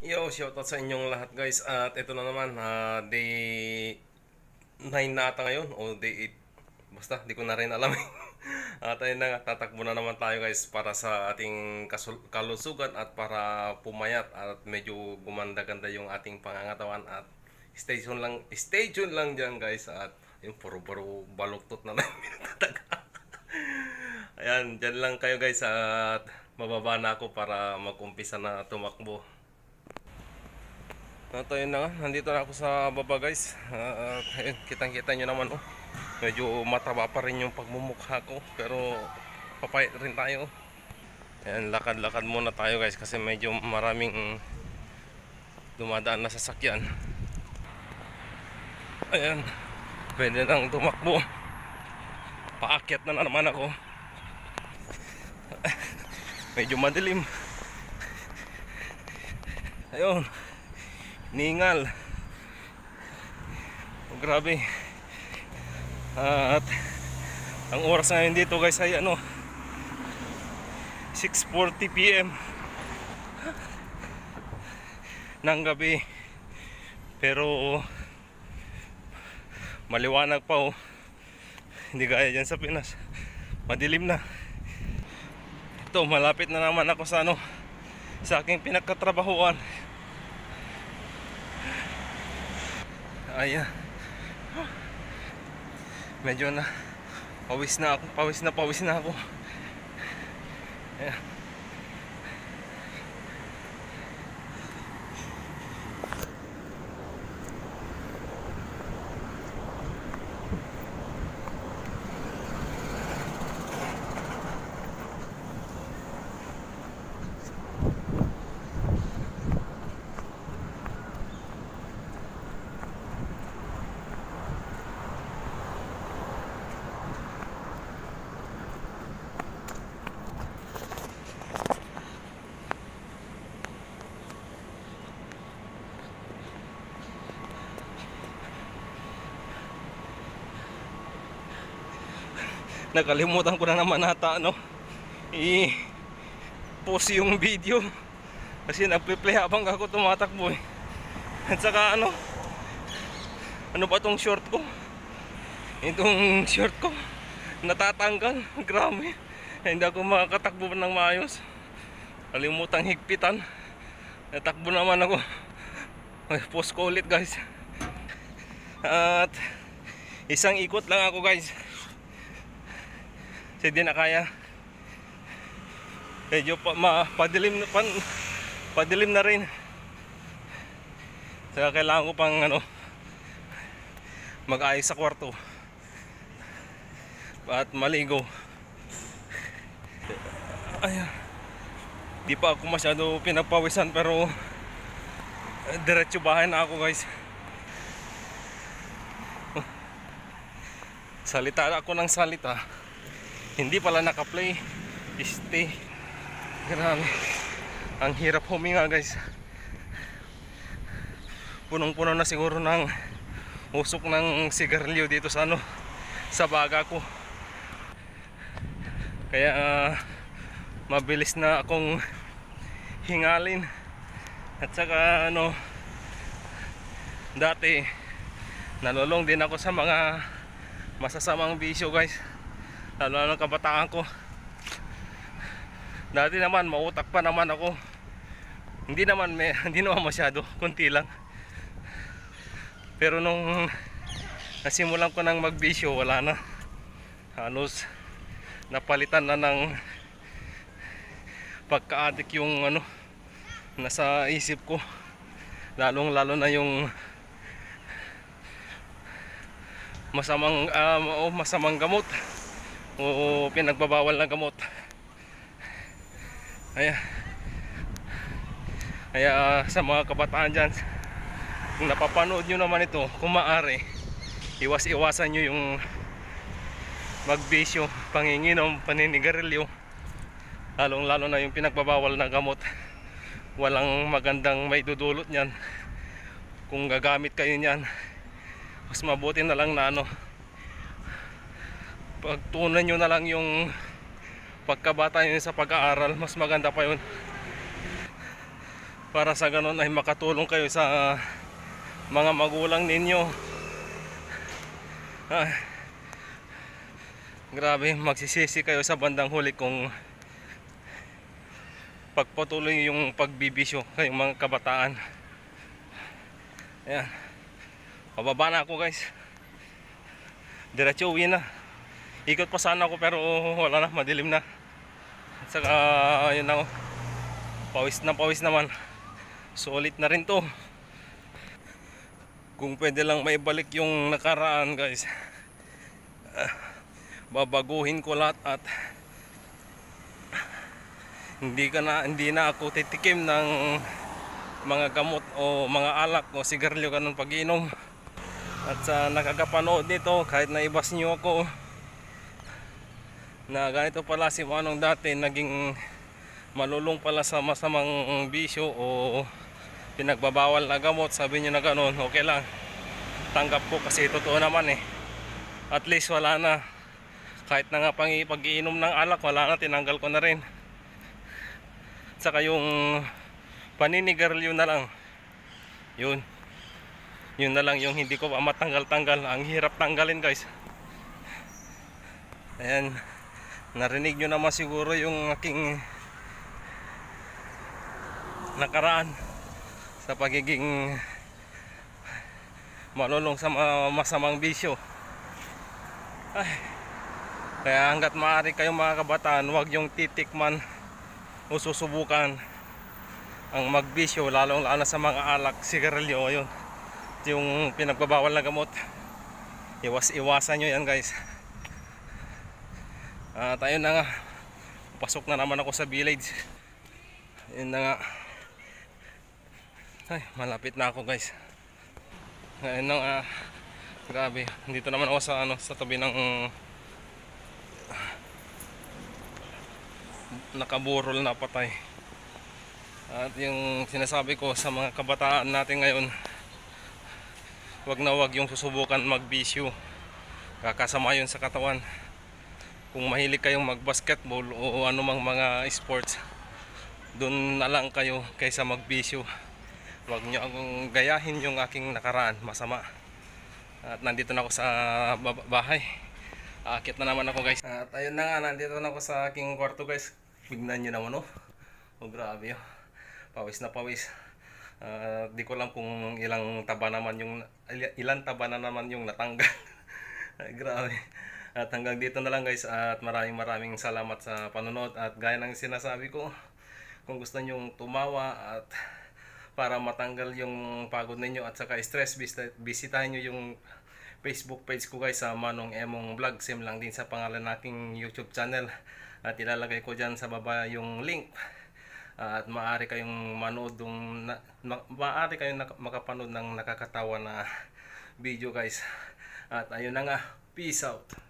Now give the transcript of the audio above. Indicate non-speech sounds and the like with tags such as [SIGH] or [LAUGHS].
Yo, shoutout sa inyong lahat guys. At ito na naman, ah, day 9 na ata ngayon O day 8 Basta, di ko na rin alam. [LAUGHS] At ayun na tatakbo na naman tayo guys Para sa ating kalusugan At para pumayat At medyo gumanda-ganda yung ating pangangatawan. At stay tuned lang, stay tuned lang dyan guys. At yung puro-puro baluktot na lang [LAUGHS] minatataga Ayan, dyan lang kayo guys. At mababa na ako para mag-umpisa na tumakbo Ito yun na nga, nandito na ako sa baba guys. Ah, At ayun, kitang-kita nyo naman oh. Medyo mataba pa rin yung pagmumukha ko Pero papayat rin tayo. Ayan, lakad-lakad muna tayo guys Kasi medyo maraming dumadaan na sasakyan. Ayan, pwede nang tumakbo. Paakyat na naman ako. [LAUGHS] Medyo madilim. Ayun Ningal. Oh, Grabe. At Ang oras ngayon dito guys ay ano 6.40pm Ng gabi. Pero Maliwanag pa oh. Hindi gaya dyan sa Pinas. Madilim na. Ito malapit na naman ako sa ano Sa aking pinagkatrabahuan Ayan. Medyo na pawis na ako, pawis na pawis na ako. Ayan. Nakalimutan ko na naman ata ano i post yung video kasi nagpe-play habang ako tumatakbo eh. At saka ano ano ba tong short ko? Itong short ko natatanggal. Grabe. Hindi ako makakatakbo ng maayos. Kalimutang higpitan. Natakbo naman ako. Ay, post ko ulit guys. At isang ikot lang ako guys. Kasi di na kaya. Medyo pa, ma, padilim na pan, padilim na rin. Saka kailangan ko pang ano mag-ayos sa kwarto. At maligo. Ayan. Di pa ako masyado pinagpawisan pero eh, diretso bahay na ako guys. Salita ako ng salita hindi pala naka-play. Stay grabe. Ang hirap huminga guys. Punong puno na siguro ng usok ng sigarilyo dito sa ano sa baga ko. Kaya uh, mabilis na akong hingalin. At saka ano dati nalulong din ako sa mga masasamang bisyo guys lalo ng kabataan ko. Dati naman mautak pa naman ako. Hindi naman may, [LAUGHS] hindi naman masyado kunti lang. Pero nung nasimulan ko ng magbisyo wala na. Halos napalitan na ng pagka-addict yung ano nasa isip ko. Lalong lalo na yung masamang uh, masamang gamot o pinagbabawal ng gamot. Kaya kaya sa mga kabataan dyan kung napapanood nyo naman ito kung maaari iwas iwasan nyo yung magbisyo panginginom paninigarilyo lalong lalo na yung pinagbabawal ng gamot. Walang magandang may dudulot nyan kung gagamit kayo nyan mas mabuti na lang na ano pagtunan nyo na lang yung pagkabata nyo sa pag-aaral mas maganda pa yun para sa ganun ay makatulong kayo sa mga magulang ninyo. Grabe, magsisisi kayo sa bandang huli kung pagpatuloy yung pagbibisyo kayong mga kabataan. Ayan. Pababa na ako guys. Diretso uwi na. Ikot pa sana ako pero wala na, madilim na. At saka, ayun na ako. Pawis na pawis naman. Sulit na rin to. Kung pwede lang maibalik yung nakaraan guys. ah, babaguhin ko lahat at hindi ka na hindi na ako titikim ng mga gamot o mga alak o sigarilyo ganun pag-inom. At sa nakakapanood nito kahit na ibas niyo ako na ganito pala si Manong dati naging malulong pala sa masamang bisyo o pinagbabawal na gamot. Sabi niyo na ganun okay lang. Tanggap ko kasi totoo naman eh. At least wala na. Kahit na nga pang pag-iinom ng alak wala na tinanggal ko na rin. Saka yung paninigarilyo na lang. Yun. Yun na lang yung hindi ko pa matanggal-tanggal. Ang hirap tanggalin guys. Ayan narinig nyo naman siguro yung aking nakaraan sa pagiging malulong sa masamang bisyo. Ay kaya hanggat maaari kayong mga kabataan huwag yung titikman o susubukan ang magbisyo lalong lalo sa mga alak sigarilyo yun yung pinagbabawal na gamot iwas iwasan nyo yan guys at ayun na nga pasok na naman ako sa village. Yun na nga. Ay malapit na ako guys. Ayun na nga. Grabe dito naman ako sa ano sa tabi ng nakaburol na patay. At yung sinasabi ko sa mga kabataan natin ngayon wag na wag yung susubukan magbisyo. Kakasama yun sa katawan kung mahilig kayong magbasketball o anumang mga sports doon na lang kayo kaysa magbisyo wag nyo akong gayahin yung aking nakaraan masama at nandito na ako sa bahay Akit na naman ako guys. At ayun na nga, nandito na ako sa aking kwarto guys. Tignan nyo naman oh. Oh grabe oh. Pawis na pawis. Ah, di ko lang kung ilang taba naman yung il- ilang taba na naman yung natanggal. [LAUGHS] Grabe. At hanggang dito na lang guys at maraming maraming salamat sa panonood. At gaya ng sinasabi ko kung gusto nyong tumawa at para matanggal yung pagod ninyo at saka stress bisita- bisitahin nyo yung Facebook page ko guys sa Manong Emong Vlog. Same lang din sa pangalan nating YouTube channel. At ilalagay ko dyan sa baba yung link. At maaari kayong manood ng ma- maaari kayong makapanood ng nakakatawa na video guys. At ayun na nga peace out